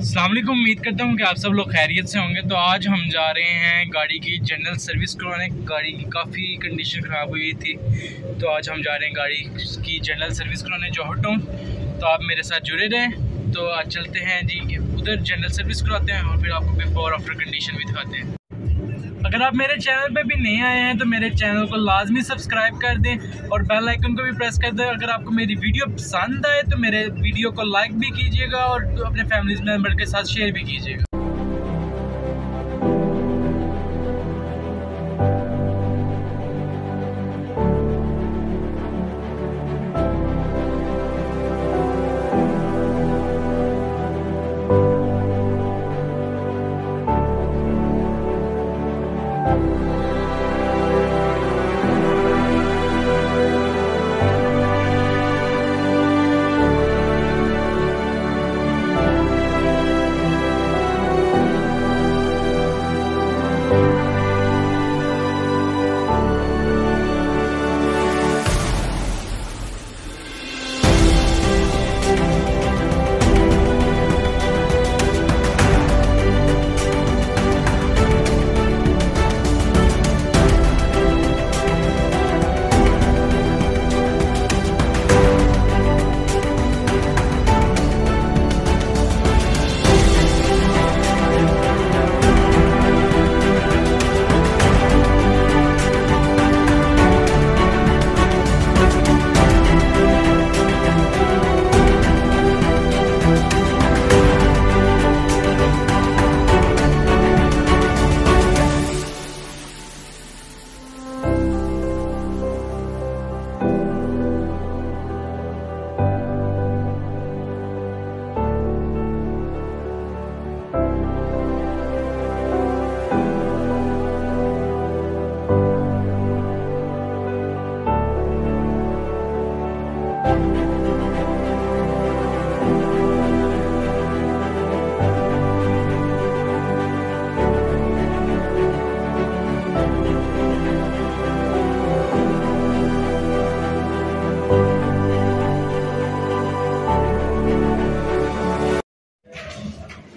अलैक्म उम्मीद करता हूँ कि आप सब लोग खैरियत से होंगे। तो आज हम जा रहे हैं गाड़ी की जनरल सर्विस करवाने। गाड़ी की काफ़ी कंडीशन ख़राब हुई थी। तो आज हम जा रहे हैं गाड़ी की जनरल सर्विस करवाने, जौहर टाउन। तो आप मेरे साथ जुड़े रहें। तो आज चलते हैं जी, उधर जनरल सर्विस करवाते हैं और फिर आपको बिफोर आफ्टर कंडीशन भी दिखाते हैं। अगर आप मेरे चैनल पे भी नहीं आए हैं तो मेरे चैनल को लाजमी सब्सक्राइब कर दें और बेल आइकन को भी प्रेस कर दें। अगर आपको मेरी वीडियो पसंद आए तो मेरे वीडियो को लाइक भी कीजिएगा और तो अपने फैमिली मेंबर के साथ शेयर भी कीजिएगा। Bye.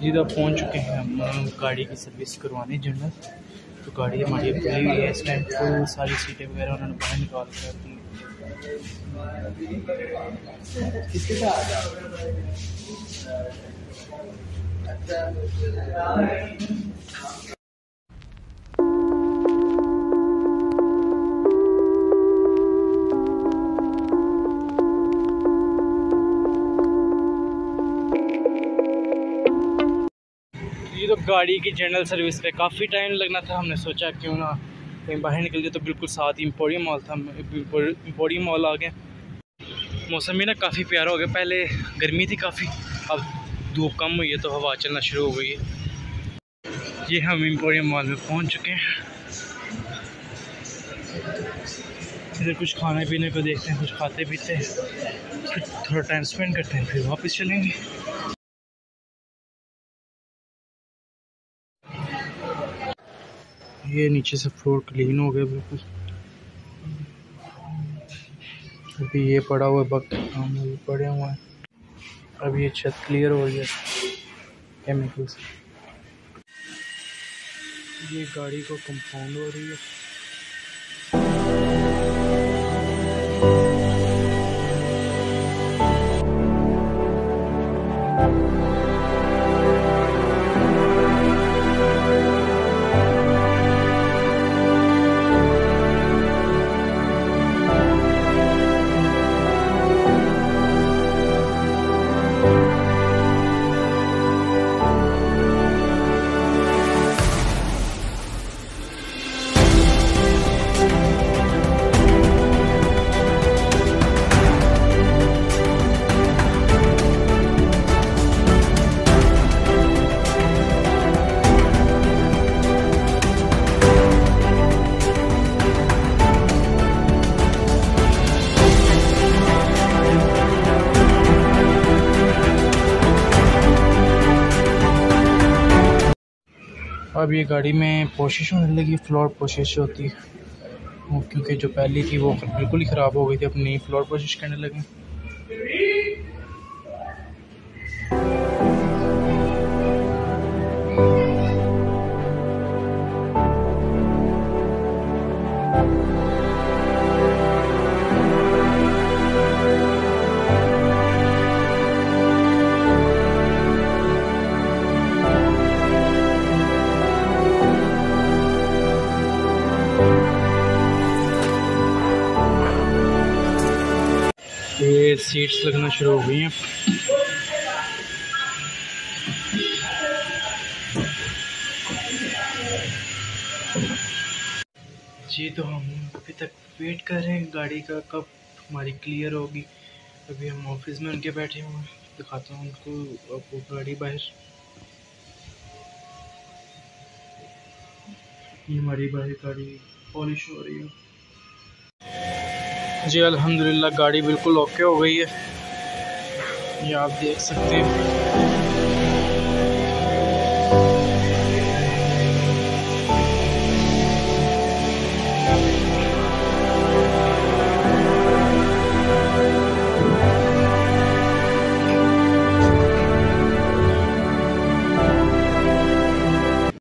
जी तो पहुँच चुके हैं हम गाड़ी की सर्विस करवाने जनरल तो गाड़ी हमारी खुली हुई है, इस टाइम फुल सारी सीटें वगैरह उन्होंने बाहर निकाल कर दी ये तो गाड़ी की जनरल सर्विस पे काफ़ी टाइम लगना था, हमने सोचा क्यों ना बाहर निकल जाए तो बिल्कुल साथ ही इम्पोरियम मॉल था। इम्पोरियम मॉल आ गए मौसम भी ना काफ़ी प्यारा हो गया। पहले गर्मी थी काफ़ी, अब धूप कम हुई है तो हवा चलना शुरू हो गई है। ये हम इम्पोरियम मॉल में पहुँच चुके हैं। इधर कुछ खाने पीने को देखते हैं, कुछ खाते पीते हैं फिर थोड़ा टाइम स्पेंड करते हैं, फिर वापस चलेंगे। ये नीचे से फ्लोर क्लीन हो गया बिल्कुल। अभी ये पड़ा हुआ वक्त काम अभी पड़े हुए हैं। अभी ये छत क्लियर हो रही है केमिकल से। ये गाड़ी को कंपाउंड हो रही है। अब ये गाड़ी में पोशिश होने लगी फ्लोर पोशिश होती। है क्योंकि जो पहली थी, वो बिल्कुल ही ख़राब हो गई थी, अब नई फ्लोर पोशिश करने लगी। सीट्स लगना शुरू हो गई हैं। जी तो हम अभी तक वेट कर रहे हैं। गाड़ी का कब हमारी क्लियर होगी। अभी हम ऑफ़िस में उनके बैठे हुए हैं। दिखाता हूँ उनको आपको गाड़ी बाहर। ये हमारी बाहर गाड़ी पॉलिश हो रही है। जी अल्हम्दुलिल्लाह गाड़ी बिल्कुल ओके हो गई है। ये आप देख सकते हैं।